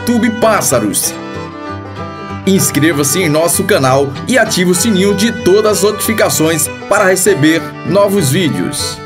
YouTube Pássaros. Inscreva-se em nosso canal e ative o sininho de todas as notificações para receber novos vídeos.